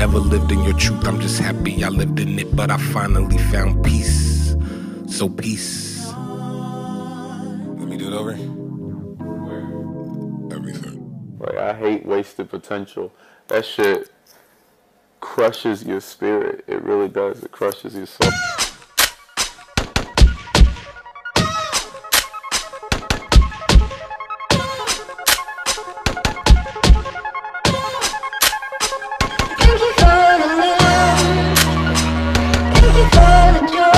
never lived in your truth. I'm just happy I lived in it, but I finally found peace. So peace. Let me do it over. Everything. Like I hate wasted potential. That shit crushes your spirit. It really does. It crushes your soul.